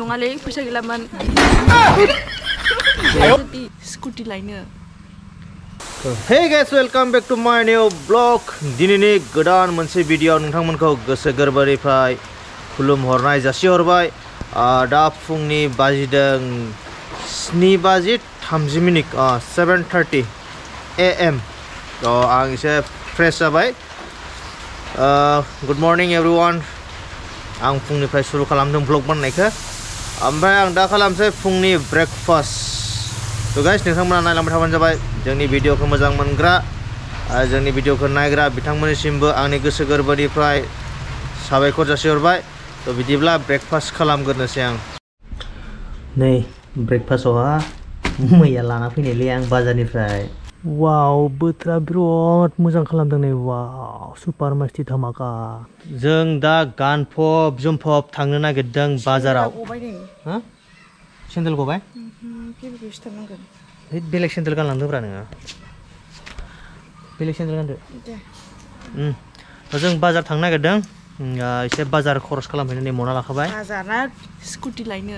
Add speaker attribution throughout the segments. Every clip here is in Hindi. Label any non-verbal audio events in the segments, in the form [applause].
Speaker 1: नङालै फैसा गैलामोन स्कुटि लायनो
Speaker 2: hey guys welcome back to my new vlog दिनैनि गोदान मोनसे भिडिअ नोंथांमोनखौ गोसो गोरबोनिफ्राय खुलुमहरनाय जासिहरबाय दा फुंनि बाजिदों स्नि बाजि थामजि minute seven thirty A M थ' आं एसे फ्रेश जाबाय गुड मर्निं एभरिवान आं फुंनिफ्राय सुरु खालामदों ब्लग बानायनायखौ ओमफ्राय आं दा खालामसै फुंनि ब्रेकफास्ट। थ' गाइस नोंथांमोना नायलांबाय थाबानो जाबाय, जोंनि भिडिअखौ मोजां मोनग्रा आरो जोंनि भिडिअखौ नायग्रा बिथांमोननिसिमबो आंनि गोसो गोरबोनिफ्राय साबायखर जासिहरबाय। थ' बिदिब्ला ब्रेकफास्ट खालामग्रोनोसै आं। नै, ब्रेकफास्टआवहा मैया लाना फैनायलै आं बाजारनिफ्राय। वाव बोथोरा बिराद मोजां खालामदों नै वाव सुपार मास्टि धामाका जों दा गानफब जोमफब थांनो नागिरदों बाजाराव
Speaker 1: गबाय नै
Speaker 2: हा सेन्देल गबाय
Speaker 1: जेबो सिथारनांगोन
Speaker 2: है बेलेग सेन्देल गानलांदोब्रा नोङो बेलेग सेन्देल गानदो
Speaker 1: दे
Speaker 2: उम दा जों बाजार थांनो नागिरदों उम, आ, एसे बाजार खरस खालामफैनो नै मना लाखाबाय
Speaker 1: बाजारा स्कुटि लायनो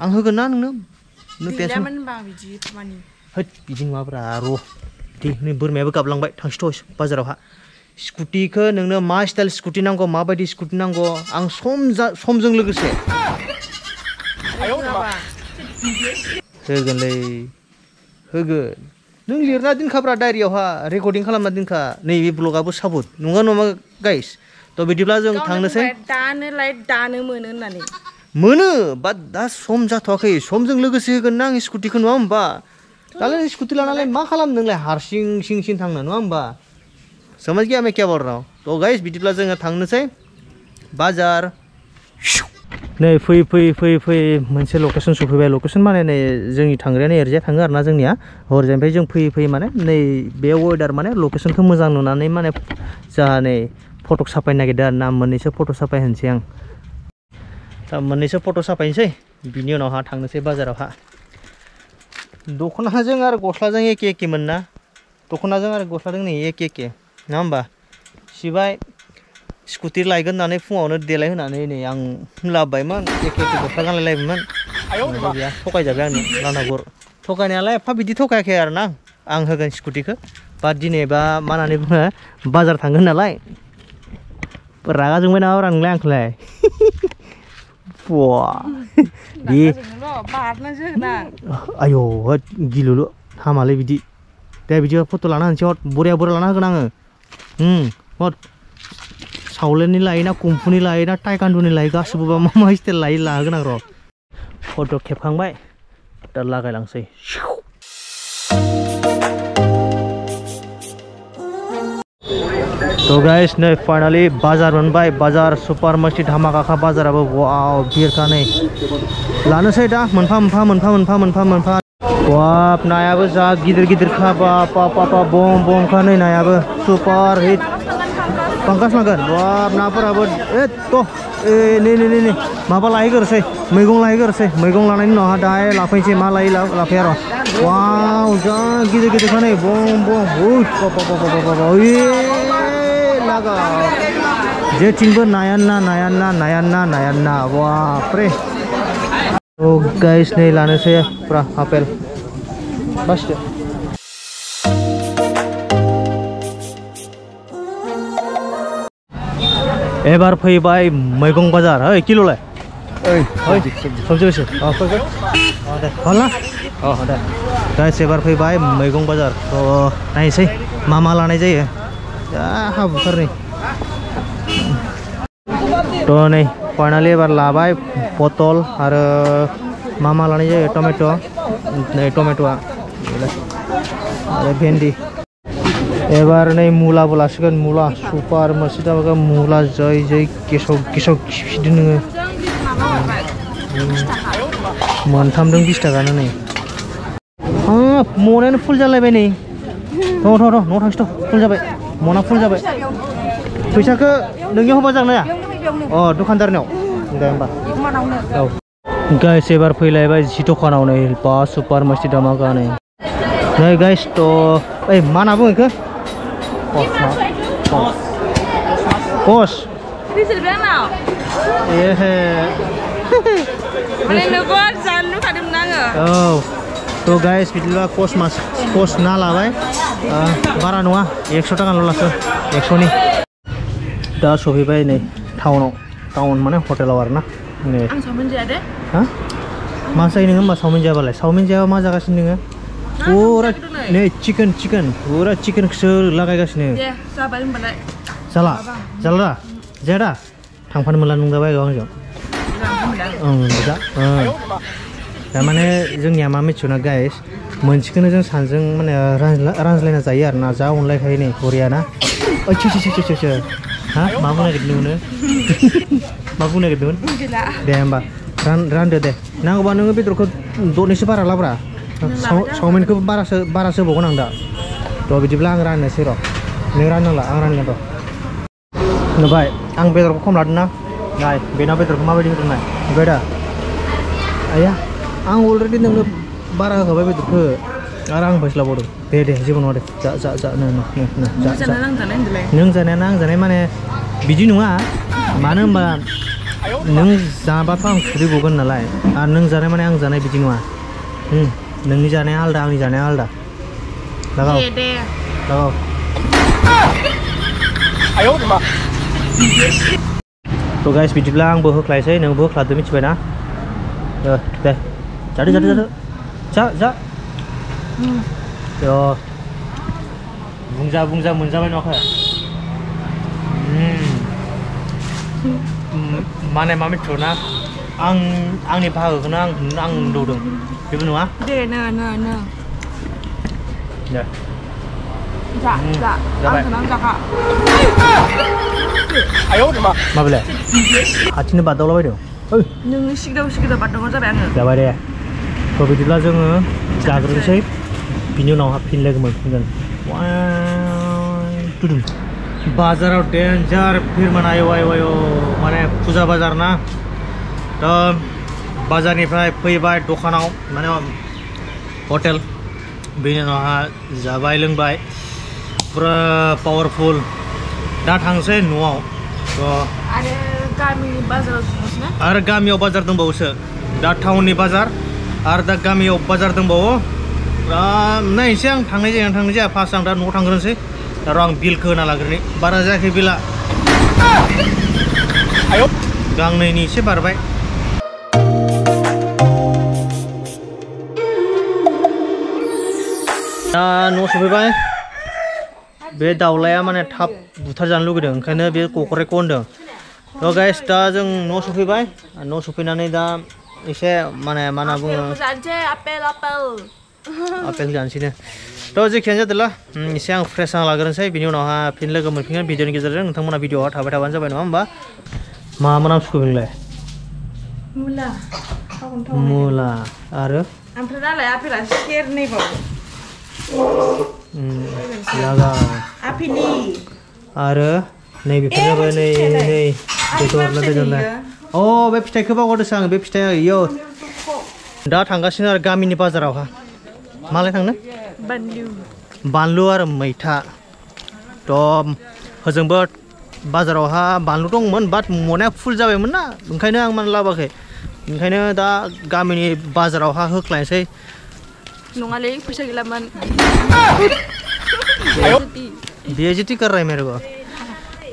Speaker 2: आं होगोन ना नोंनो नों टेनसन
Speaker 1: होनबा बिदि खामानि
Speaker 2: होद बिदि नङाब्रा र' दे नै बोरमायाबो गाबलांबाय थांसैथ' बाजारावहा स्कुटिखौ नोंनो मा स्टाइल स्कुटि नांगौ माबायदि स्कुटि नांगौ आं सम समजों लोगोसे होगोनलै होगोन नों लिरना दोनखाब्रा डायरियावहा रेकर्डिं खालामना दोनखा नैबे ब्लगाबो साबुत नङा नङा गाइस थ' बिदिब्ला जों थांनोसै
Speaker 1: दानो लाय दानो मोनो होननानै
Speaker 2: मोनो बाट दा सम जाथ'वाखै समजों लोगोसे होगोन ना आं स्कुटिखौ नङा होमबा दालाय स्कुटि लानानै मा खालामनो नोंलाय हारसिं सिं सिं थांनो नङा होमबा समझ गया मैं क्या बोल रहा हूँ तो गाइस बिदिब्ला जोङो थांनोसै बाज़ार नै फैयै फैयै फैयै फैयै मोनसे लकेसन सफैबाय लकेसन माने नै जोंनि थांग्रायानो एरजाय थाङो आरोना जोंनिया हरजानिफ्राय जों फैयै फैयै माने नै बे वेदार माने लकेसनखौ मोजां नुनानै माने जोंहा नै फटक साफायनो नागिरदों आरो ना मोननैसो फट' साफायहोनोसै आं दा मोननैसो फट' साफायनोसै बिनि उनावहा थांनोसै बाजारावहा दख'नाजों आरो गस्लाजों एखे एखेमोन ना दख'नाजों आरो गस्लाजों नै एखे एखे नङा होमबा सिबाय स्कुटि लायगोन होननानै फुङावनो देलायहोनानै नै आं लाबोबायमोन एखे एखे गस्ला गानलायलायबायमोन गैया थगायजाबाय आंनो लानागुर थगायनायालाय एफा बिदि थगायाखै आरो ना आं होगोन स्कुटिखौ बाट दिनैबा मा होननानै बुङो बाज़ार थांगोन नालाय रागा जोंबाय नामा नोंलाय आंखौलाय 우 와.
Speaker 1: 니. 아 유,
Speaker 2: 길로 하마레 비 디. 대 비디오 포토 라나 저 모래 보라 라나 그 냥. 응. 뭐 사울레니 라이나 쿰푸니 라이나 타이칸두니 라이 가스부 마마 이스테 라이 라그나 그 러. 포토 캡 강바 이. 달라 가랑 세. 슈. तो गाइस नै फाइनाली बाज़ार मोनबाय बाज़ार सुपार मार्केट धामाकाखा बाजाराबो वाव भिरखा नै लानोसै दा मोनफा मोनफा मोनफा मोनफा मोनफा मोनफा बाब नायाबो जा गिदिर गिदिरखा बाब बाब बाब बम बमखा नै नायाबो सुपार हिट पांकास लांगोन बाब नाफोराबो एथ' ए नै नै नै नै माबा लाहैग्रोसै मैगं लाहैग्रोसै मैगं लानायनि उनावहा दाहाय लाफैनोसै मा ला- लाफैया र' वाव जा गिदिर गिदिरखा नै बम बम हुइ बाब बाब बाब बाब बाब ओइ लागा जेथिंबो नायाना नायाना नायाना नायाना बापरे ओ गाइस नै लानोसै पुरा आपेल बासदो एबार फैबाय मैगं बाज़ार ओइ बेसे फै फै अ दे हल ना दे गाइस एबार फैबाय मैगं बाज़ार थ' नायनोसै मा मा लानाय जायो जा हाबुथार नै थ' नै फाइनालि एबार लाबाय पटल आरो मा मा लानाय जायो टमेट' टमेट'आ आरो भेन्डि एबार नै मुलाबो लासिगोन मुला सुपार मोनसे दाबागा मुला जै जै गेसाव गेसाव खिफिदों नोङो मोनथामजों बिस थाखानो नै हाब मनायानो फुल जालायबाय नै थ' थ' थ' न'आव थांसै थ' फुल जाबाय मना फुल जाबाय। फैसाखौ नोंनियाव होबा जागोन ना? अ दखानदारनियाव। दे होमबा। औ। गाइस एबार फैलायबाय जि दखानाव नै बा सुपार मस्ति धामाका नै नै गाइस थ' ओइ मा होनना बुङो बेखौ पस एहे।
Speaker 1: माने नोगोद जानो लुखादोंमोन आङो।
Speaker 2: औ। थ' गाइस बिदिब्ला कस मास कस ना लाबाय। बारा नङा एकस' थाखाल' लाखो एकस'नि दा सफैबाय नै टाउनाव टाउन माने हटेलाव आरो ना नै
Speaker 1: आं सावमिन जाया दे
Speaker 2: हा मा जायो नोङो होमबा चावमिन जायाबालाय चावमिन जायाबा मा जागासिनो नोङो पुरा नै चिकेन चिकेन पुरा चिकेनखौसो लागायगासिनो
Speaker 1: दे जाबाय होनबालाय
Speaker 2: जाला जाला दा जाया दा थांफानो मोनला नंजाबाय आंजों ओं जा ओं थारमाने जोंनिया मा मिथियोना गाइस मोनसेखौनो जों सानजों माने रानज्ला- रानज्लायना जायो आरो ना जा अनलायखायो नै बरिया ना ओइ छो छो छो छो छो हा मा बुंनो नागिरदोंमोन नोङो मा बुंनो नागिरदोंमोन
Speaker 1: गैला
Speaker 2: दे होमबा रान रानदो दे नांगौबा नोङो बेदरखौ दरनैसो बारा लाब्रा साव- चावमिनखौ बारासो बारासो होबावगोन आं दा थ' बिदिब्ला आं राननोसै र' नों राननांला आं रानगोन र' नुबाय आं बेदरखौ खम लादों ना नाय बेना बेदरखौ माबायदि होदों नाय नुबाय दा आया आं अलरेडि नोंनो बारा होखाबाय बेदरखौ आरो आं फैस्लाबावदों दे दे जेबो नङा दे जा जा जा नो नो नो नो जा जा
Speaker 1: जानो नांजानाय होनदोंलाय
Speaker 2: नों जानायानो आं जानाय माने बिदि नङा मानो होनबा नों जाबाथ' आं खुदै गगोन नालाय आरो नों जानाय माने आं जानाय बिदि नङा उम, नोंनि जानाया आलदा आंनि जानाया आलदा लागाव
Speaker 1: दे दे
Speaker 2: लागाव थ' गाइस बिदिब्ला आंबो होख्लायसै नोंबो होख्लादो मिथिबाय ना 자리 자리 자리 음. 자, 자. 음. 저 뭉자 뭉자 뭉자 말 먹어요. 음. 만에
Speaker 1: 마음에 좋나? 앙 앙니 파고 그냥 앙
Speaker 2: 노동. 기분
Speaker 1: 좋아? 네, 네, 네, 네.
Speaker 2: 네. 자,
Speaker 1: 자. 앙 그냥 자가. 아유, 엄마.
Speaker 2: 마블레. 아침에 받아 올라와요. 어이.
Speaker 1: 능 식도 식도 받던 거 잡아야 돼.
Speaker 2: 잡아야 돼. थ' बिदिब्ला जोङो जाग्रोनोसै। बिनि उनावहाय फिन लोगो मोनफिनगोन। बाजाराव डेन्जार भिरमोन आयौ आयौ आयौ माने फुजा बाज़ार ना? दा बाजारनिफ्राय फैबाय दखानाव माने हटेल। बेनि उनावहाय जाबाय लोंबाय। फुरा पावारफुल। दा थांसै न'आव।
Speaker 1: आरो
Speaker 2: गामियाव बाज़ार दंबावोसो। दा टाउननि बाज़ार। आरो दा गामियाव बाजार दंबावो दा नायनोसै आं थांनाय जाया थांनाय जाया फार्स्ट आं दा न'आव थांग्रोनोसै दा र' आं बिलखौ होना लाग्रोनि बारा जायाखै बिला गांनैनि एसे बारबाय दा न' सफैबाय बे दाउलाया माने थाब बुथार जानो लुगैदों ओंखायनो बे ककरेखौ होनदों थ' गाइस दा जों न' सफैबाय न' सफैनानै दा এসে মানে
Speaker 1: মানে आपेल आपेल
Speaker 2: आपेल जानसि ने तो जे खेन जादला एसे आं फ्रेश आं लाग्रोनोसै बिनि उनावहा फिन लोगो मोनफिनगोन भिडिअनि गेजेरजों नोंथांमोना हा थाबाय थाबान जाबाय नङा होमबा मा मा नाम सुखुबिंलाय
Speaker 1: मुला
Speaker 2: मुला आरो
Speaker 1: ओमफ्राय दालाय आपेला सेरनै
Speaker 2: बाव लागा
Speaker 1: आपेलि
Speaker 2: आरो नै बेफोर जाबाय नै नै बेखौ हरला दोनला अ बे फिथाइखौ बावगारदोंसो आं बे फिथाइया इयो दा थांगासिनो आरो गामिनि बाजारावहा मालाय थांनो
Speaker 1: बानलु
Speaker 2: बानलु आरो मैथा थ' होजोंबो बाजारावहा बानलु दंमोन बाट मनाया फुल जाबायमोन ना ओंखायनो आं माने लाबोआखै ओंखायनो दा गामिनि बाजारावहा होख्लायनोसै
Speaker 1: नङालै फैसा गैलामोन
Speaker 2: बेजिति कर रहा है मेरे को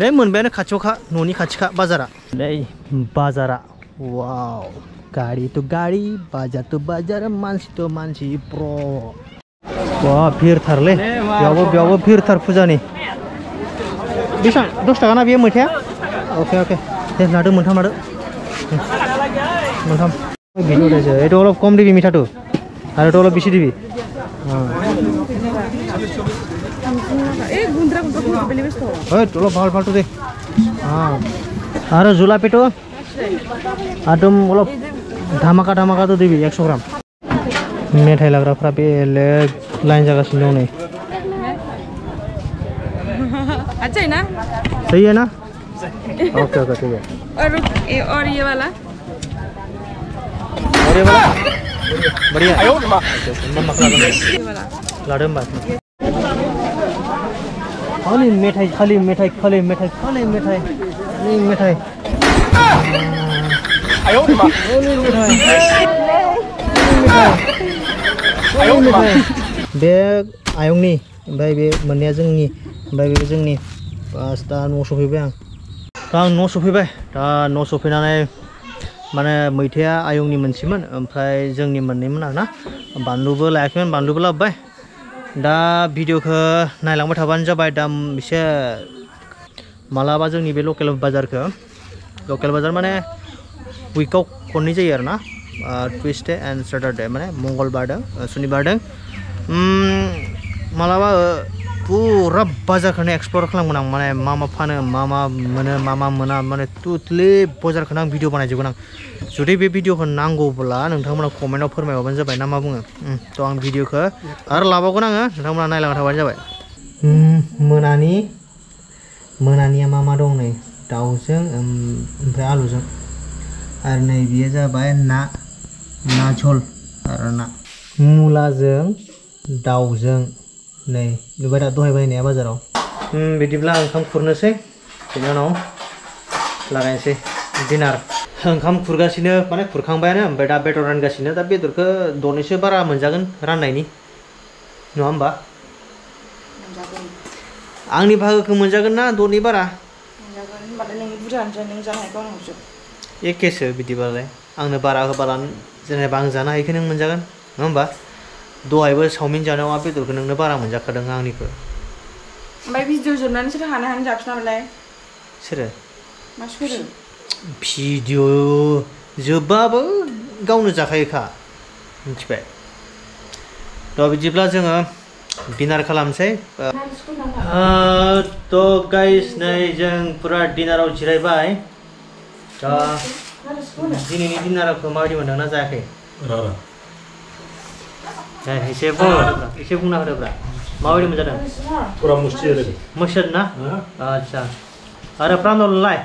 Speaker 2: नै मोनबायानो खाथियावखा न'नि खाथिखा बाजारा नै बाजारा वाव गाडी तो गाडी बाजार तो बाजार मानसि तो मानसि प्र वा भिरथारलै बेयावबो बेयावबो भिरथार फुजानि बेसेबां दस थाखा ना बेयो मैथाया अके अके दे लादो मोनथाम लादो उम, मोनथाम बिनि उदायसो এইটো অলপ কম দিবি মিঠাটো আৰু এইটো অলপ বেছি দিবি
Speaker 1: গুন্দ্রা গুন্দ্রা ফুলকপি বেলি ব্যস্ত
Speaker 2: ओइ অলপ ভাল ভালটো দে অঁ আৰু জোলাপিটো आदम अलप धामाका धामाका तो देबि एकस' ग्राम मेथाइ लाग्राफ्रा बेलेग लाइन जागासिनो दं नै
Speaker 1: अच्छा है ना
Speaker 2: सही है ना [laughs] ओके ओके ठीक है
Speaker 1: और ये और ये वाला
Speaker 2: और ये वाला [laughs] बढ़िया ओके, ओके, मम्मा खिला दो।
Speaker 1: ये वाला
Speaker 2: लाडो होमबा खालि मेथाइ खालि मेथाइ खालि मेथाइ खालि मेथाइ खालि मेथाइ खालि मेथाइ खालि मेथाइ बे आयंनि ओमफ्राय बे मोननाया जोंनि ओमफ्राय बे जोंनि बास दा न'आव सफैबाय आं दा आं न' सफैबाय दा न' सफैनानै माने मैथाया आयंनि मोनसेमोन ओमफ्राय जोंनि मोननैमोन आरोना बानलुबो लायाखैमोन बानलुबो लाबोबाय दा भिडिअखौ नायलांबाय थाबानो दा एसे मालाबा जोंनि बे लकेल बाजारखौ। लकेल बाज़ार माने उइकआव खननै जायो आरो ना टुइसडे एन्ड सेटारडे माने मंगलबारदों सुनिबारदों। मालाबा पुरा बाजारखौनो एक्सप्लर खालामगोन आं माने मा मा फानो मा मा मोनो मा मा मोना माने टुटलि बाजारखौनो आं भिडिअ बानायजोबगोन आं जुदि बे भिडिअखौ नांगौब्ला नोंथांमोना कमेन्टआव फोरमायहरबानो जाबाय ना मा बुङो उम, थ' आं भिडिअखौ आरो लाबावगोन आङो नोंथांमोना नायलांबाय थाबानो जाबाय मोनानि मोनानिया मा मा दं नै दाउजों ओम, ओमफ्राय आलुजों आरो नै बेयो जाबाय ना ना झल आरो ना मुलाजों दाउजों नै नुबाय दा दहाय बायनाया बाजाराव बिदिब्ला ओंखाम खुरनोसै बेनि उनाव लागायनोसै दिनार ओंखाम खुरगासिनो माने खुरखांबायानो ओमफ्राय दा बेदर रानगासिनो दा बेदरखौ दनैसो बारा मोनजागोन राननायनि नङा होमबा आंनि बाहागोखौ मोनजागोन ना दनै बारा एखेसो बिदिबालाय आंनो बारा होबाला जेनेबा आं जानो हायिखौ नों मोनजागोन नङा होमबा दहायबो चावमिन जानायाव बेदरखौ नोंनो बारा मोनजाखादों आंनिखौ।
Speaker 1: ओमफ्राय भिडिअ जोबनानै सोर हानो हानो जाफिनाबालाय
Speaker 2: सोरो।
Speaker 1: मा सोरो?
Speaker 2: भिडिअ जोबबाबो गावनो जाखायोखा। मिथिबाय। थ' बिदिब्ला जोङो डिनार खालामसै। थ' गाइस नै जों फुरा डिनाराव जिरायबाय। दा दिनैनि डिनारखौ माबायदि मोनदोंना जायाखै? एसे बुंना होदोब्रा एसे बुंना होदोब्रा माबायदि मोनजादों
Speaker 3: Kurang mesti ada.
Speaker 2: मोसोद ना
Speaker 3: Hah?
Speaker 2: आदसा आरो प्रानललाय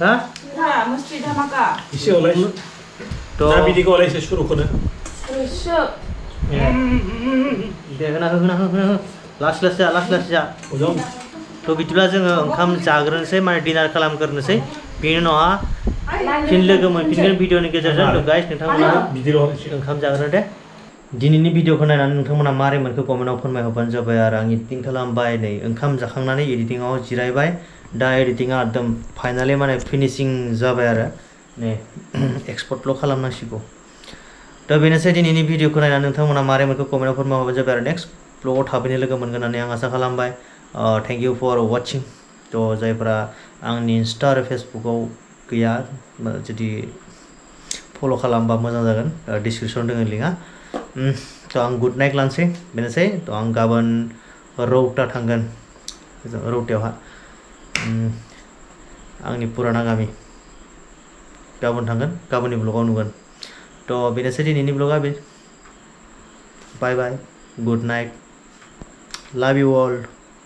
Speaker 2: हा
Speaker 1: ना मस्ति धामाका
Speaker 3: Isi oleh.
Speaker 2: थ'
Speaker 3: Nabi di oleh saya suruh kena.
Speaker 1: सोब
Speaker 2: ए, दे होना हो होना हो होना हो लास्ट लास्ट जा लास्ट लास्ट जा
Speaker 3: Ujung.
Speaker 2: थ' बिदिब्ला जोङो ओंखाम जाग्रोनोसै माने डिनार खालामग्रोनोसै बेनि उनावहा फिन लोगो मोनफिनगोन भिडिअनि गेजेरजों थ' गाइस नोंथांमोना
Speaker 3: Bidi oleh sih.
Speaker 2: ओंखाम जाग्रो दे दिनैनि भिडिअखौ नायनानै नोंथांमोना मारै मोनखो कमेन्टआव फोरमायहरबानो जाबाय आरो आं एडिटिं खालामबाय, नै ओंखाम जाखांनानै एडिटिंआव जिरायबाय। दा एडिटिंआ एकदम फाइनालि माने फिनिशिं जाबाय आरो। नै [clears throat] एक्सपर्टल' खालामनांसिगौ। दा बेनोसै दिनैनि भिडिअखौ नायनानै नोंथांमोना मारै मोनखो कमेन्टआव फोरमायहरबानो जाबाय आरो। नेक्स्ट ब्लगाव थाबैनो लोगो मोनगोन होननानै आं आसा खालामबाय। थेंक इउ फर वाचिं थ' इन्स्टा आरो फेसबुकआव गैया जुदि फल' खालामबा मोजां जागोन डिसक्रिपसन दङ लिंकआ। थ' आं गुड नाइट लानोसै। बेनोसै थ' आं गाबोन रौता थांगोन। रौतायावहा। आंनि पुराना गामि। गाबोन थांगोन, गाबोननि ब्लगाव नुगोन। थ' बेनोसै दिनैनि ब्लगा बे। Bye bye, good night. Love you all